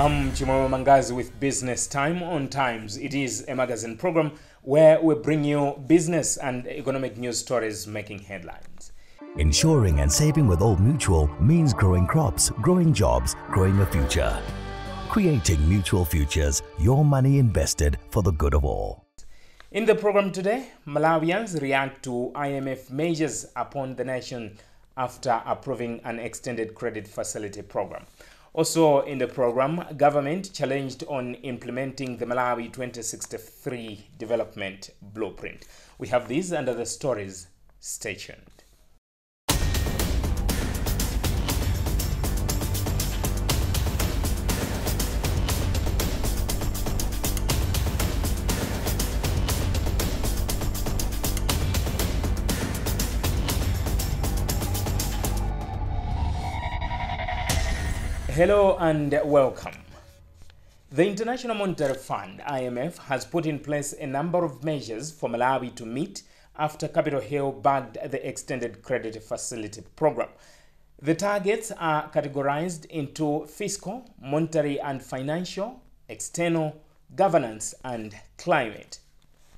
I'm Chimwemwe Mangazi with Business Time on Times. It is a magazine program where we bring you business and economic news stories making headlines. Insuring and saving with Old Mutual means growing crops, growing jobs, growing a future. Creating mutual futures, your money invested for the good of all. In the program today, Malawians react to IMF measures upon the nation after approving an extended credit facility program. Also in the program, government challenged on implementing the Malawi 2063 development blueprint. We have these under the stories. Stay tuned. Hello and welcome. The International Monetary Fund, IMF, has put in place a number of measures for Malawi to meet after Capitol Hill bagged the Extended Credit Facility Program. The targets are categorized into fiscal, monetary and financial, external, governance, and climate.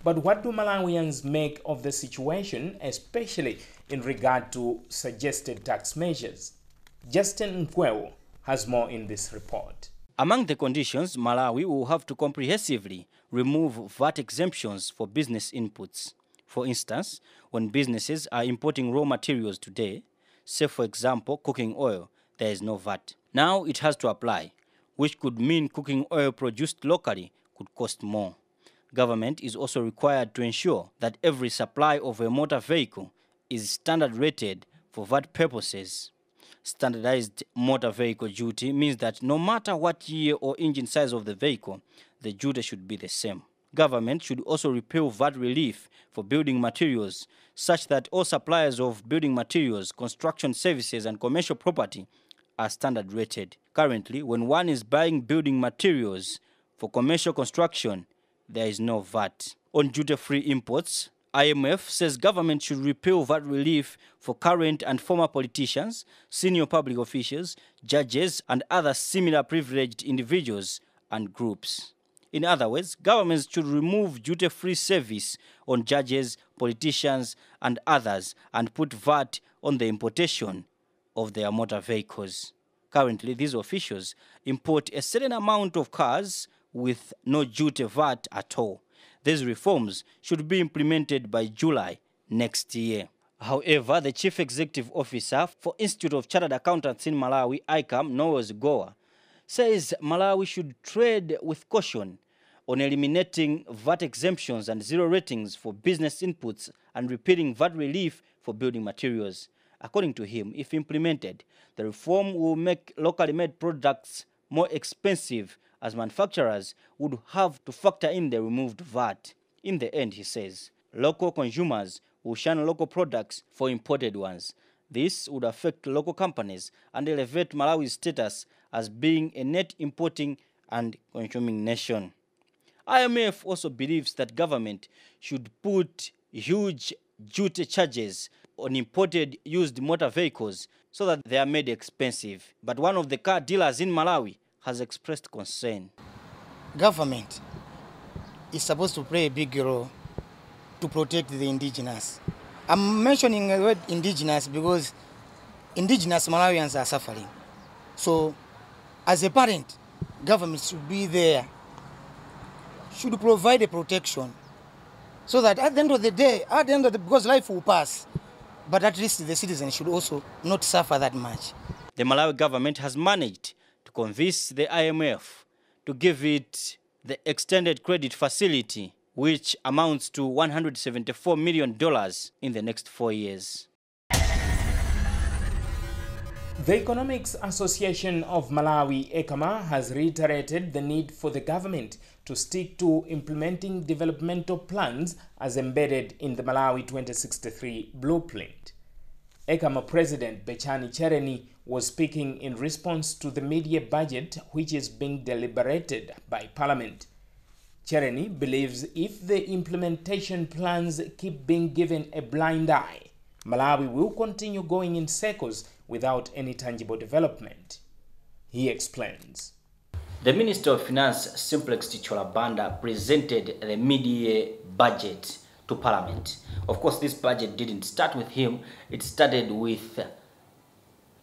But what do Malawians make of the situation, especially in regard to suggested tax measures? Justin Nkwewu has more in this report. Among the conditions, Malawi will have to comprehensively remove VAT exemptions for business inputs. For instance, when businesses are importing raw materials today, say for example cooking oil, there is no VAT. Now it has to apply, which could mean cooking oil produced locally could cost more. Government is also required to ensure that every supply of a motor vehicle is standard rated for VAT purposes. Standardized motor vehicle duty means that no matter what year or engine size of the vehicle, the duty should be the same. Government should also repeal VAT relief for building materials such that all suppliers of building materials, construction services and commercial property are standard rated. Currently, when one is buying building materials for commercial construction, there is no VAT. On duty-free imports, IMF says government should repeal VAT relief for current and former politicians, senior public officials, judges, and other similar privileged individuals and groups. In other words, governments should remove duty-free service on judges, politicians, and others and put VAT on the importation of their motor vehicles. Currently, these officials import a certain amount of cars with no duty VAT at all. These reforms should be implemented by July next year. However, the Chief Executive Officer for Institute of Chartered Accountants in Malawi, ICAM, Noel Goa, says Malawi should trade with caution on eliminating VAT exemptions and zero ratings for business inputs and repealing VAT relief for building materials. According to him, if implemented, the reform will make locally made products more expensive as manufacturers would have to factor in the removed VAT. In the end, he says, local consumers will shun local products for imported ones. This would affect local companies and elevate Malawi's status as being a net importing and consuming nation. IMF also believes that government should put huge duty charges on imported used motor vehicles so that they are made expensive. But one of the car dealers in Malawi has expressed concern. Government is supposed to play a big role to protect the indigenous. I'm mentioning the word indigenous because indigenous Malawians are suffering. So, as a parent, government should be there, should provide a protection so that at the end of the day, at the end of the, because life will pass, but at least the citizens should also not suffer that much. The Malawi government has managed convince the IMF to give it the extended credit facility, which amounts to $174 million in the next four years. The Economics Association of Malawi, ECAMA, has reiterated the need for the government to stick to implementing developmental plans as embedded in the Malawi 2063 blueprint. ECAMA President Betchani Tchereni was speaking in response to the mid-year budget which is being deliberated by Parliament. Tchereni believes if the implementation plans keep being given a blind eye, Malawi will continue going in circles without any tangible development. He explains. The Minister of Finance, Simplex Chithyola Banda, presented the mid-year budget to Parliament. Of course, this budget didn't start with him. It started with uh,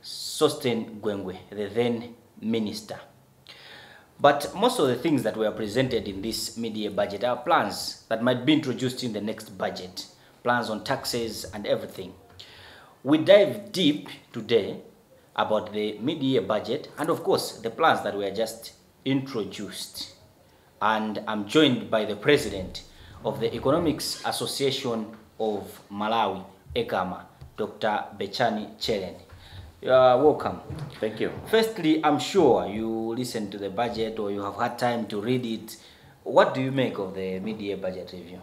Sosten Gwengwe, the then minister. But most of the things that were presented in this mid-year budget are plans that might be introduced in the next budget, plans on taxes and everything. We dive deep today about the mid-year budget and of course the plans that were just introduced. And I'm joined by the president of the Economics Association of Malawi, ECAMA, Dr. Betchani Tchereni. You are welcome. Thank you. Firstly, I'm sure you listened to the budget or you have had time to read it. What do you make of the mid-year budget review?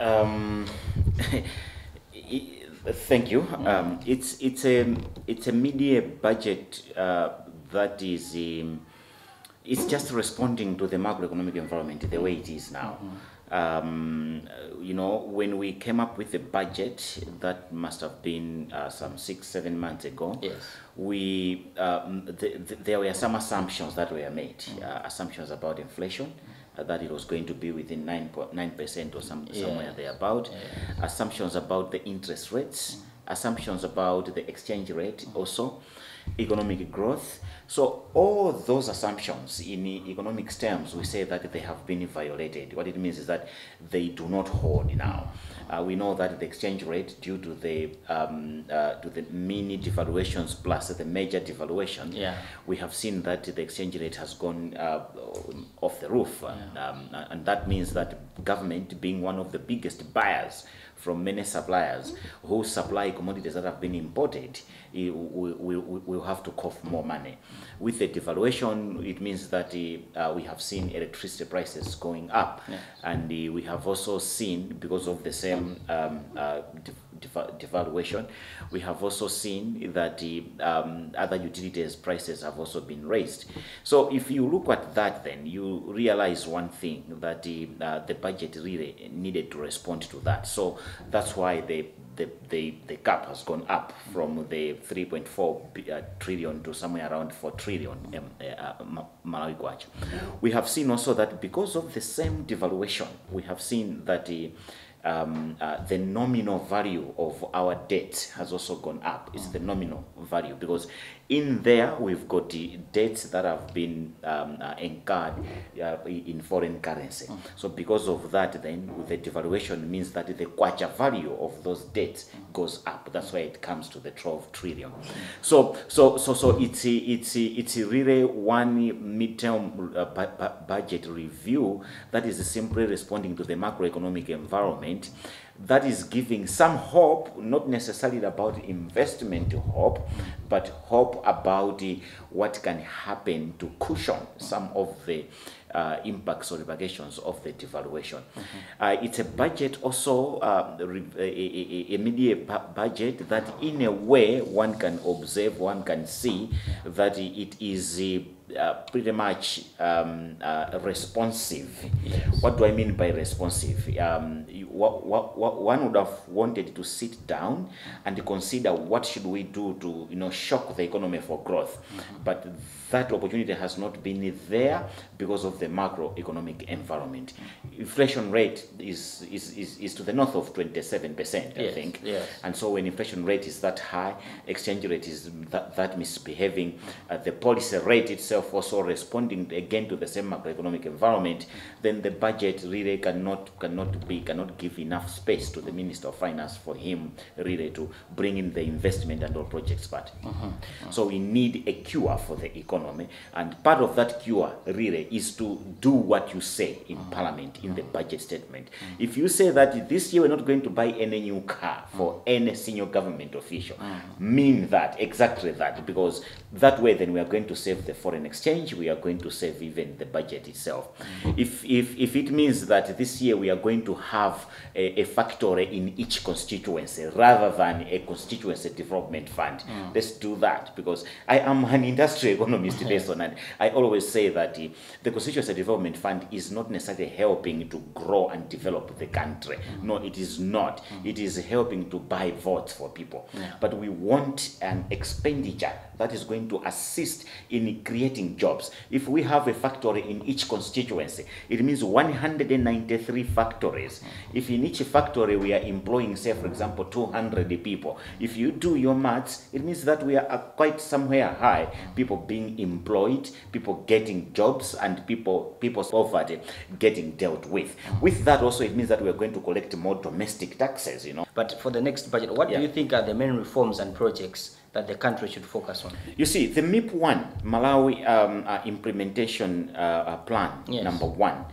Um, thank you. Um, it's it's a it's a media budget uh, that is um, it's just responding to the macroeconomic environment the way it is now. Um, uh, you know, when we came up with the budget, that must have been uh, some six, seven months ago. Yes. We um, th- th- there were some assumptions that were made, uh, assumptions about inflation. Uh, that it was going to be within 9.9% or some, somewhere Yeah. thereabout. Assumptions about the interest rates, assumptions about the exchange rate also, economic growth. So all those assumptions in economics terms, we say that they have been violated. What it means is that they do not hold now. Uh, we know that the exchange rate, due to the um, uh, to the mini devaluations plus the major devaluation, Yeah. we have seen that the exchange rate has gone uh, off the roof, um, and that means that government, being one of the biggest buyers from many suppliers who supply commodities that have been imported, we, we, will have to cough more money. With the devaluation, it means that uh, we have seen electricity prices going up, and uh, we have also seen, because of the same um, uh, devaluation, we have also seen that uh, um, other utilities prices have also been raised. So if you look at that, then you realize one thing that uh, uh, the budget really needed to respond to that. So that's why the the, the, the gap has gone up from the 3.4 bi- uh, trillion to somewhere around 4 trillion um, uh, Malawi kwacha. We have seen also that because of the same devaluation, we have seen that uh, um, uh, the nominal value of our debt has also gone up. It's the nominal value because in there we've got the debts that have been um, uh, incurred uh, in foreign currency. So because of that, then the devaluation means that the kwacha value of those debts goes up. That's why it comes to the 12 trillion. So so so so it's it's it's really one midterm uh, bu- bu- budget review that is simply responding to the macroeconomic environment that is giving some hope, not necessarily about investment hope, but hope about uh, what can happen to cushion some of the uh, impacts or repercussions of the devaluation. Uh, it's a budget also, uh, a, a, media bu- budget that in a way one can observe, one can see that it is uh, pretty much um, uh, responsive. What do I mean by responsive? Um, you, what, what, what one would have wanted to sit down and consider what should we do to you know shock the economy for growth, but that opportunity has not been there because of the macroeconomic environment. Inflation rate is, is, is, is to the north of 27%, I Yes, think. yes. And so when inflation rate is that high, exchange rate is that, that misbehaving, uh, the policy rate itself also responding again to the same macroeconomic environment, then the budget really cannot cannot be cannot give enough space to the Minister of Finance for him really to bring in the investment and all projects part. Uh-huh, uh-huh. So we need a cure for the economy, and part of that cure really is to do what you say in uh-huh, Parliament in the budget statement. If you say that this year we're not going to buy any new car for any senior government official, mean that exactly that because that way then we are going to save the foreign exchange, we are going to save even the budget itself. If if if it means that this year we are going to have a, a factory in each constituency rather than a constituency development fund, mm. let's do that because I am an industry economist based on that. I always say that the constituency Development Fund is not necessarily helping to grow and develop the country. Mm. No, it is not. Mm. It is helping to buy votes for people. But we want an expenditure that is going to assist in creating jobs. If we have a factory in each constituency, it means 193 factories. If in each factory we are employing, say, for example, 200 people, if you do your maths, it means that we are uh, quite somewhere high. People being employed, people getting jobs, and people people's poverty getting dealt with. With that, also, it means that we are going to collect more domestic taxes. You know. But for the next budget, what Yeah. do you think are the main reforms and projects that the country should focus on? You see, the MIP one Malawi um, uh, implementation uh, uh, plan Yes. number one,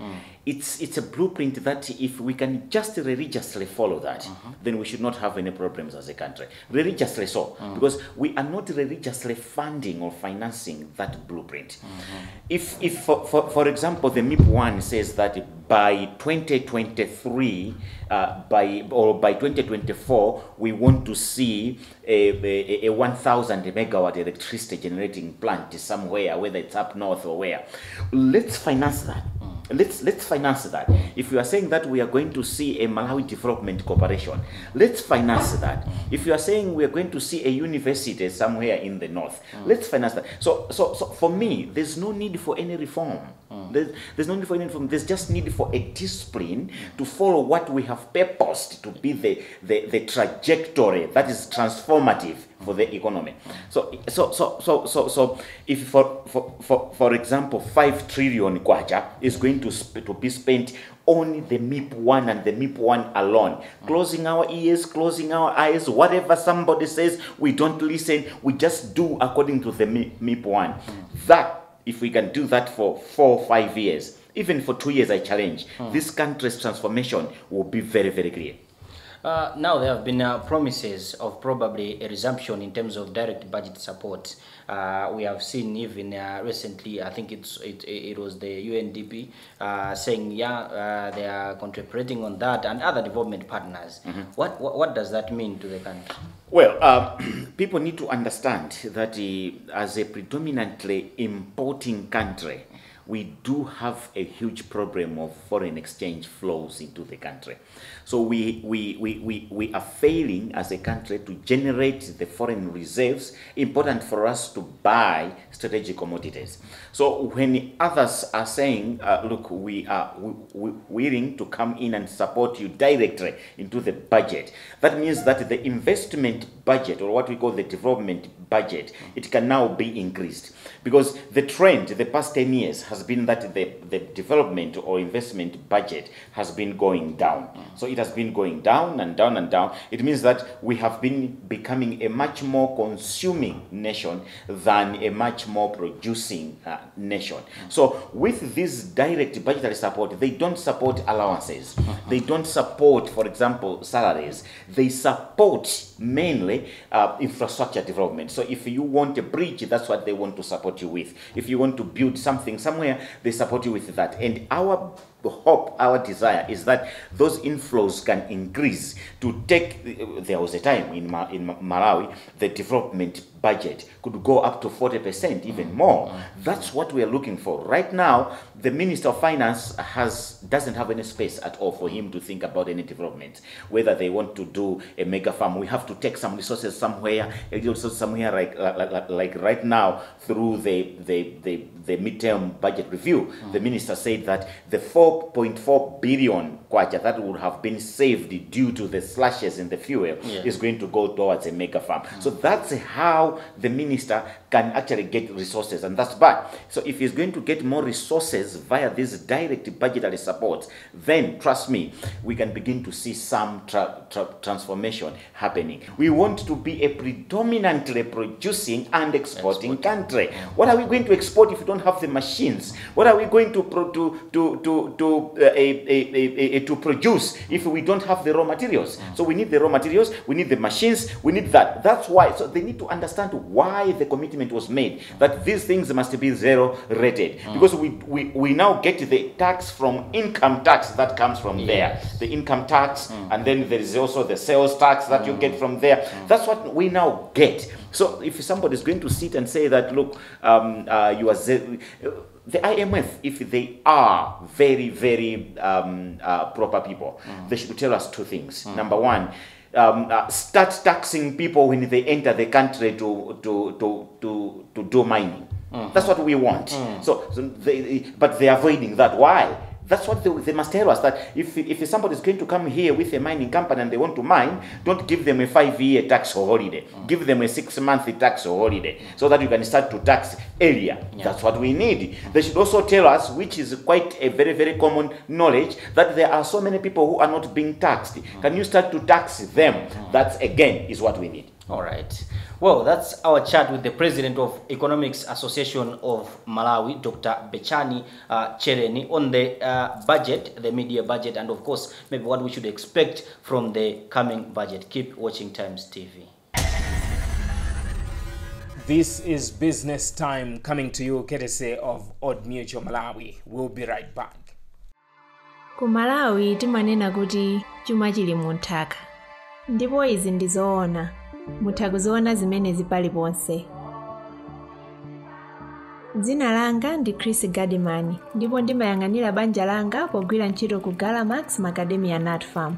it's it's a blueprint that if we can just religiously follow that, uh-huh. then we should not have any problems as a country. Religiously so, uh-huh. because we are not religiously funding or financing that blueprint. Uh-huh. If if for, for, for example the MIP one says that by 2023 uh, by or by 2024 we want to see a, a, a 1000 megawatt electricity generating plant somewhere whether it's up north or where. Let's finance that let's let's finance that. If you are saying that we are going to see a malawi development corporation let's finance that. If you are saying we are going to see a university somewhere in the north mm. let's finance that. So so so for me there's no need for any reform. Mm. There's, there's no need for any reform. There's just need for a discipline to follow what we have purposed to be the the, the trajectory that is transformative for the economy so so so so so, so if for, for for for example 5 trillion kwacha is going to to be spent on the MIP 1 and the MIP 1 alone. Closing our ears, closing our eyes, whatever somebody says, we don't listen, we just do according to the MIP, 1. That, if we can do that for four or five years, even for two years, I challenge, hmm. this country's transformation will be very, very clear. Uh, now there have been uh, promises of probably a resumption in terms of direct budget support. Uh, we have seen even uh, recently, I think it's it, it was the UNDP uh, saying yeah uh, they are contemplating on that and other development partners. What, what what does that mean to the country? Well, uh, people need to understand that as a predominantly importing country, we do have a huge problem of foreign exchange flows into the country. So we, we, we, we, we are failing as a country to generate the foreign reserves important for us to buy strategic commodities. So when others are saying, uh, look, we are willing to come in and support you directly into the budget, that means that the investment budget or what we call the development budget, it can now be increased. Because the trend the past 10 years has been that the, the development or investment budget has been going down. So it has been going down and down and down. It means that we have been becoming a much more consuming nation than a much more producing uh, nation. So with this direct budgetary support, they don't support allowances. They don't support, for example, salaries. They support mainly uh, infrastructure development. So if you want a bridge, that's what they want to support you with. If you want to build something somewhere, they support you with that. And our hope, our desire is that those inflows can increase to take. There was a time in Ma- in Malawi the development budget could go up to 40%, even mm. more. Mm. That's what we are looking for. Right now, the Minister of Finance has doesn't have any space at all for him to think about any development. Whether they want to do a mega farm, we have to take some resources somewhere, a resource somewhere like, like, like, like right now through the, the, the, the midterm budget review. Mm. The minister said that the 4.4 billion kwacha that would have been saved due to the slashes in the fuel Yeah. is going to go towards a mega farm. So that's how the minister can actually get resources, and that's bad. So if he's going to get more resources via this direct budgetary support, then trust me, we can begin to see some tra- tra- transformation happening. We want to be a predominantly producing and exporting country. What are we going to export if we don't have the machines? What are we going to pro- to to to to uh, a, a, a, to produce if we don't have the raw materials? So we need the raw materials, we need the machines, we need that. That's why. So they need to understand why the commitment was made that these things must be zero rated. Because we, we we now get the tax from income tax that comes from there, the income tax, and then there is also the sales tax that you get from there. That's what we now get. So if somebody is going to sit and say that, look, um, uh, you are the IMF, if they are very, very um, uh, proper people, they should tell us two things. Number one, um, uh, start taxing people when they enter the country to to to to, to do mining. That's what we want. So, so they, but they're avoiding that. Why? That's what they, they must tell us that if, if somebody is going to come here with a mining company and they want to mine, don't give them a five year tax holiday. Mm. Give them a six month tax holiday so that you can start to tax earlier. That's what we need. They should also tell us, which is quite a very, very common knowledge, that there are so many people who are not being taxed. Mm. Can you start to tax them? Mm. That again is what we need. All right. Well, that's our chat with the president of Economics Association of Malawi, Dr. Bechani uh, Chereni, on the uh, budget, the media budget, and of course, maybe what we should expect from the coming budget. Keep watching Times TV. This is business time coming to you courtesy of Odd Mutual Malawi. We'll be right back. kumalawi timanena kuti chuma chili munthaka ndipo izi ndi zoona mutha kuziona zimenezi paliponse dzina langa ndi chris gadiman ndipo ndimayang'anira banja langa pogwira ntchito ku galamax macadamia nut farm.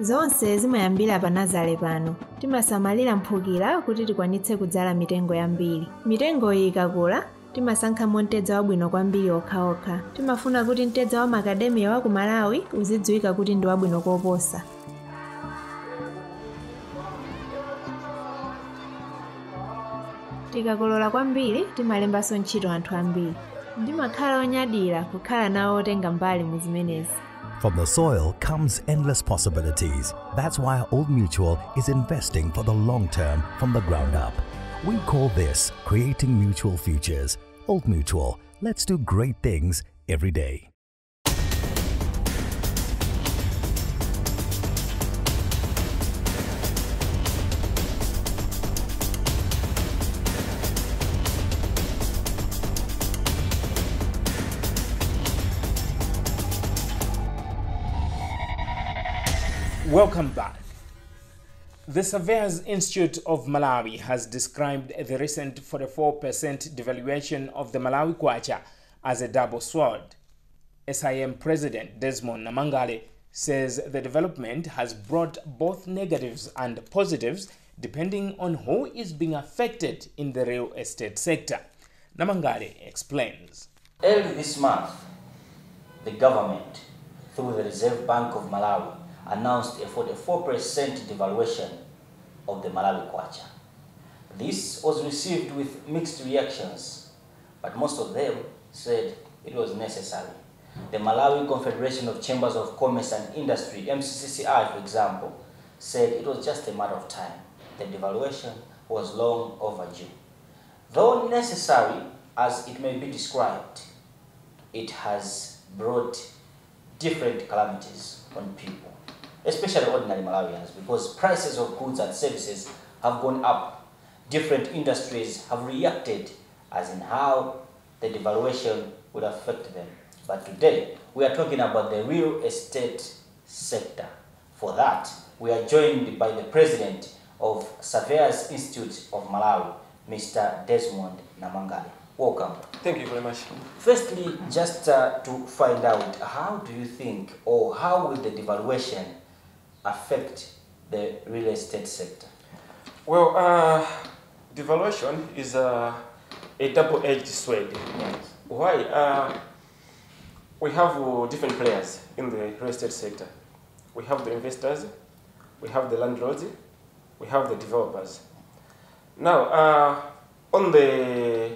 Zonse zimayambira pa nazale pano. Timasamalira mphukira kuti tikwanitse kudzala mitengo yambiri. Mitengo iyi ikakula timasankhamo mtedza wabwino kwambiri okhaokha. Timafuna kuti mtedza wa macadamia wa ku malawi uzidziwika kuti ndi wabwino koposa tikakolola kwambiri timalembanso ntchito anthu ambiri ndimakhala onyadira kukhala nawo otenga mbali mu zimenezi From the soil comes endless possibilities. That's why Old Mutual is investing for the long term from the ground up. We call this creating mutual futures. Old Mutual, let's do great things every day. Welcome back. The Surveyors Institute of Malawi has described the recent 44% devaluation of the Malawi kwacha as a double sword. SIM President Desmond Namangale says the development has brought both negatives and positives depending on who is being affected in the real estate sector. Namangale explains. Early this month, the government, through the Reserve Bank of Malawi, announced a 44% devaluation of the Malawi kwacha. This was received with mixed reactions, but most of them said it was necessary. The Malawi Confederation of Chambers of Commerce and Industry, MCCCI for example, said it was just a matter of time. The devaluation was long overdue. Though necessary as it may be described, it has brought different calamities on people, especially ordinary Malawians, because prices of goods and services have gone up. Different industries have reacted as in how the devaluation would affect them. But today, we are talking about the real estate sector. For that, we are joined by the president of Surveyors Institute of Malawi, Mr. Desmond Namangale. Welcome. Thank you very much. Firstly, just uh, to find out, how do you think, or how will the devaluation affect the real estate sector? Well, uh, devaluation is uh, a double-edged sword. Yes. Why? Uh, we have uh, different players in the real estate sector. We have the investors, we have the landlords, we have the developers. Now, uh, on the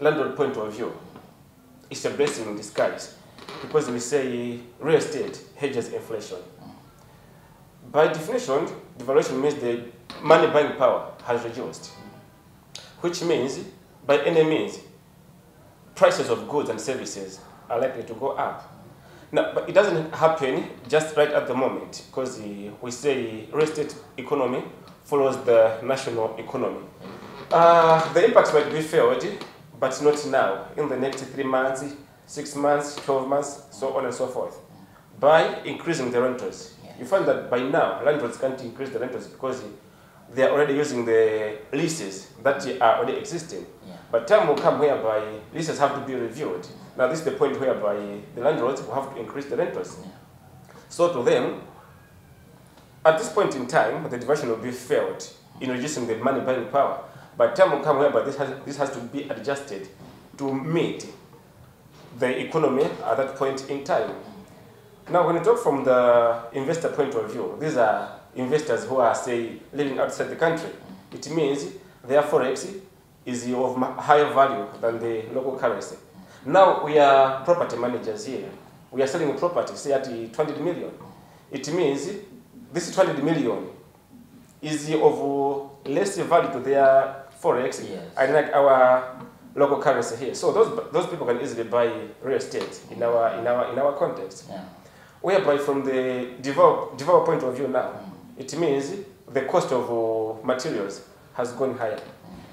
landlord point of view, it's a blessing in disguise because we say real estate hedges inflation. By definition, devaluation means the money buying power has reduced, which means, by any means, prices of goods and services are likely to go up. Now, but it doesn't happen just right at the moment because we say real estate economy follows the national economy. Uh, the impacts might be felt, but not now, in the next three months, six months, 12 months, so on and so forth, by increasing the rentals. You find that by now, landlords can't increase the rentals because they are already using the leases that are already existing. Yeah. But time will come whereby leases have to be reviewed. Now this is the point whereby the landlords will have to increase the rentals. Yeah. So to them, at this point in time, the diversion will be felt in reducing the money buying power. But time will come whereby this has, this has to be adjusted to meet the economy at that point in time. Now, when you talk from the investor point of view, these are investors who are, say, living outside the country. It means their forex is of higher value than the local currency. Now, we are property managers here. We are selling a property, say, at 20 million. It means this 20 million is of less value to their forex, Yes. unlike our local currency here. So those, those people can easily buy real estate in our, in our, in our context Yeah. Whereby from the develop, developer point of view now, it means the cost of uh, materials has gone higher.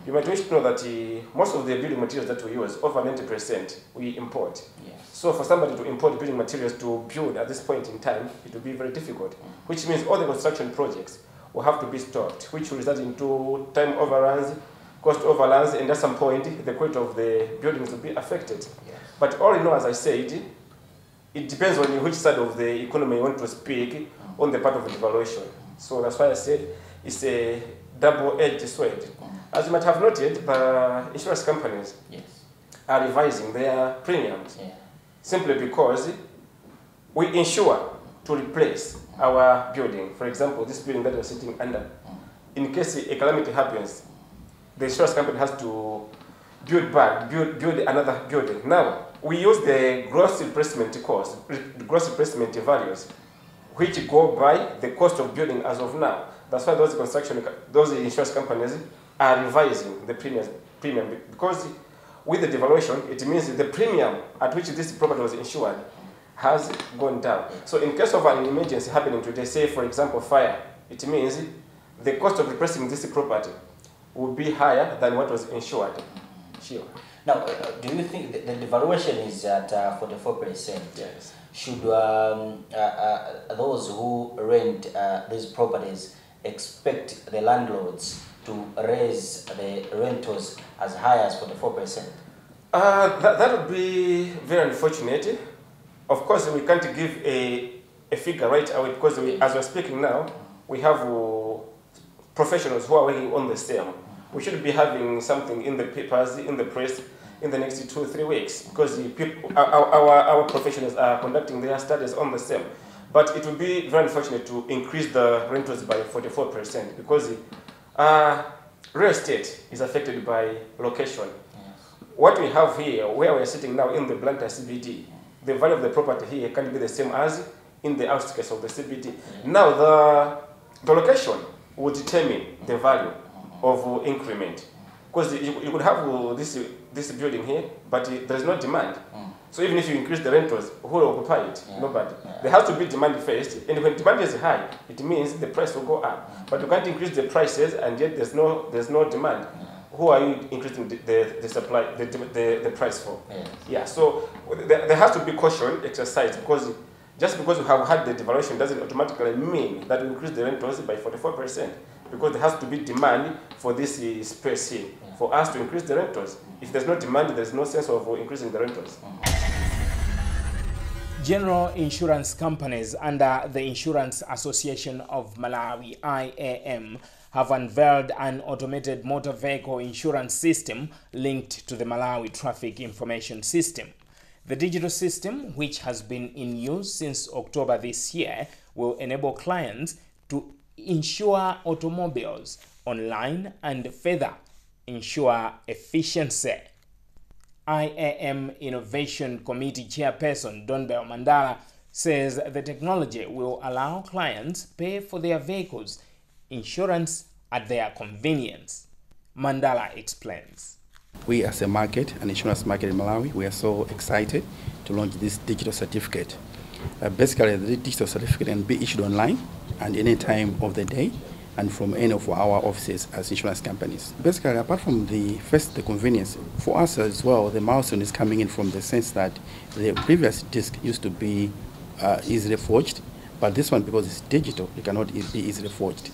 You might wish to know that uh, most of the building materials that we use, over 90%, we import. Yes. So for somebody to import building materials to build at this point in time, it will be very difficult, which means all the construction projects will have to be stopped, which will result into time overruns, cost overruns, and at some point, the quality of the buildings will be affected. Yes. But all in all, as I said, it depends on which side of the economy you want to speak on the part of the devaluation. So that's why I said it's a double-edged sword. As you might have noted, the insurance companies Yes. are revising their premiums Yeah. simply because we insure to replace our building. For example, this building that you're sitting under, mm. in case a calamity happens, the insurance company has to build back, build, build another building. Now, we use the gross replacement cost, gross replacement values, which go by the cost of building as of now. That's why those construction, those insurance companies are revising the premium, premium because with the devaluation, it means the premium at which this property was insured has gone down. So in case of an emergency happening today, say for example fire, it means the cost of replacing this property would be higher than what was insured. Sure. Now, uh, do you think that the devaluation is at uh, 44%? Yes. Should um, uh, uh, those who rent uh, these properties expect the landlords to raise the rentals as high as 44%? Uh, that, that would be very unfortunate. Of course, we can't give a, a figure right away because we, as we're speaking now, we have uh, professionals who are working on the same. We should be having something in the papers, in the press, in the next two or three weeks because the people, our, our, our professionals are conducting their studies on the same. But it would be very unfortunate to increase the rentals by 44% because uh, real estate is affected by location. What we have here, where we are sitting now in the Blantyre CBD, the value of the property here can be the same as in the outskirts of the CBD. Now, the, the location will determine the value of increment. Because you, you could have this, this building here, but there is no demand. So even if you increase the rentals, who will occupy it? Nobody. There has to be demand first, and when demand is high, it means the price will go up. But you can't increase the prices, and yet there's no, there's no demand. Who are you increasing the, the, the supply, the, the, the price for? Yes. Yeah, so there, there has to be caution exercise because just because you have had the devaluation doesn't automatically mean that you increase the rentals by 44%. Because there has to be demand for this uh, space here for us to increase the rentals. If there's no demand, there's no sense of increasing the rentals. General insurance companies under the Insurance Association of Malawi IAM have unveiled an automated motor vehicle insurance system linked to the Malawi Traffic Information System. The digital system, which has been in use since October this year, will enable clients to insure automobiles online and further ensure efficiency. IAM Innovation Committee Chairperson Don Donbel Mandala says the technology will allow clients pay for their vehicles insurance at their convenience. Mandala explains. We as a market, an insurance market in Malawi, we are so excited to launch this digital certificate. Uh, basically, the digital certificate can be issued online and any time of the day and from any of our offices as insurance companies. Basically, apart from the first, the convenience, for us as well, the milestone is coming in from the sense that the previous disc used to be uh, easily forged, but this one, because it's digital, it cannot be easily forged.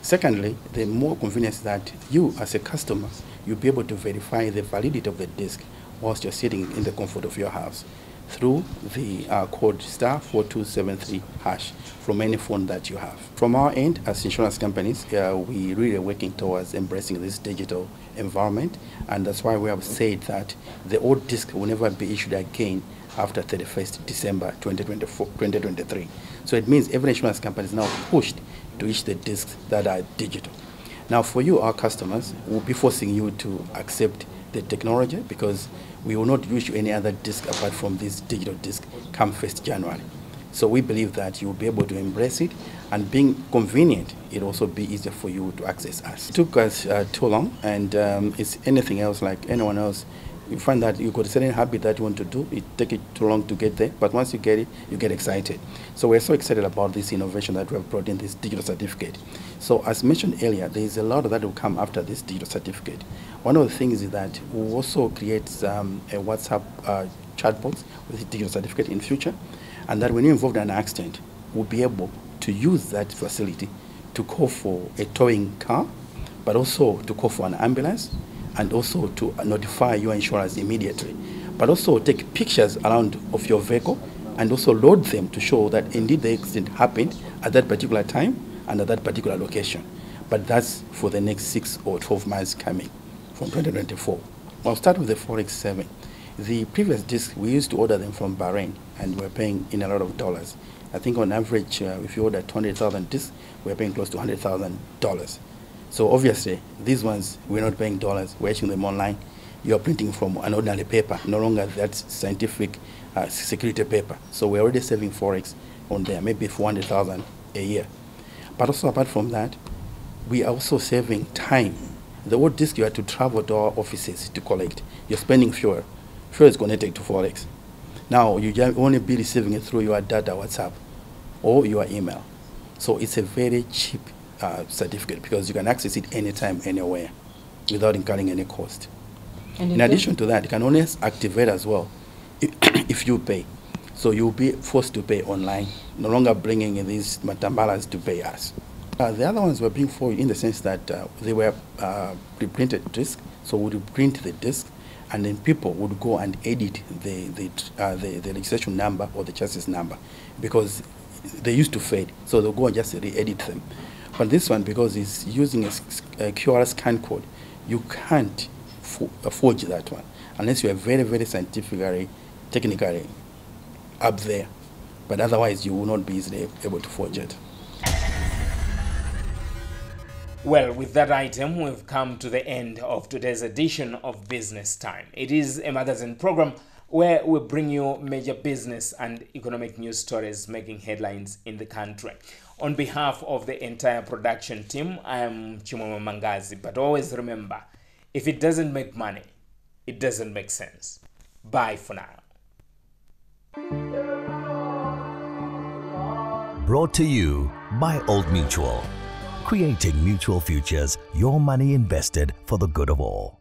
Secondly, the more convenience that you as a customer, you'll be able to verify the validity of the disk whilst you're sitting in the comfort of your house through the uh, code star 4273 hash from any phone that you have. From our end, as insurance companies, uh, we really are working towards embracing this digital environment, and that's why we have said that the old disk will never be issued again after 31st December 2024, 2023. So it means every insurance company is now pushed to issue the disks that are digital. Now, for you, our customers, we'll be forcing you to accept the technology because we will not issue any other disk apart from this digital disk come 1st January. So we believe that you will be able to embrace it and being convenient, it also be easier for you to access us. It took us uh, too long and um, it's anything else like anyone else you find that you got a certain habit that you want to do, it take it too long to get there, but once you get it, you get excited. So we're so excited about this innovation that we have brought in, this digital certificate. So as mentioned earlier, there is a lot that will come after this digital certificate. One of the things is that we also create um, a WhatsApp uh, chatbot with digital certificate in future, and that when you're involved in an accident, we'll be able to use that facility to call for a towing car, but also to call for an ambulance, and also to notify your insurance immediately. But also take pictures around of your vehicle and also load them to show that indeed the accident happened at that particular time at that particular location. But that's for the next six or 12 months coming from 2024. I'll start with the Forex 7. The previous discs, we used to order them from Bahrain and we're paying in a lot of dollars. I think on average, uh, if you order 200,000 discs, we're paying close to $100,000. So obviously, these ones, we're not paying dollars, we're issuing them online. You're printing from an ordinary paper, no longer that scientific uh, security paper. So we're already saving Forex on there, maybe 400,000 a year. But also apart from that, we are also saving time. The old disk you had to travel to our offices to collect. You're spending fuel. Fuel is connected to Forex. Now you only be receiving it through your data WhatsApp or your email. So it's a very cheap uh, certificate because you can access it anytime, anywhere, without incurring any cost. And in addition to that, you can only activate as well if, if you pay. So you'll be forced to pay online, no longer bringing in these matambalas to pay us. Uh, the other ones were being for in the sense that uh, they were uh, pre-printed disc, so we would print the disc, and then people would go and edit the the, uh, the, the registration number or the chassis number, because they used to fade, so they'll go and just re-edit them. But this one, because it's using a, a QR scan code, you can't uh, forge that one unless you are very, very scientifically, technically up there. But otherwise, you will not be easily able to forge it. Well, with that item, we've come to the end of today's edition of Business Time. It is a magazine program where we bring you major business and economic news stories making headlines in the country. On behalf of the entire production team, I am Chimwemwe Mangazi. But always remember, if it doesn't make money, it doesn't make sense. Bye for now. Brought to you by Old Mutual. Creating mutual futures, your money invested for the good of all.